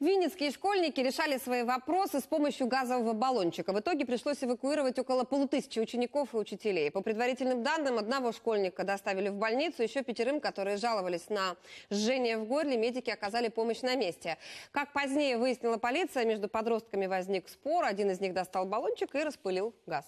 Винницкие школьники решали свои вопросы с помощью газового баллончика. В итоге пришлось эвакуировать около полутысячи учеников и учителей. По предварительным данным, одного школьника доставили в больницу, еще пятерым, которые жаловались на жжение в горле, медики оказали помощь на месте. Как позднее выяснила полиция, между подростками возник спор. Один из них достал баллончик и распылил газ.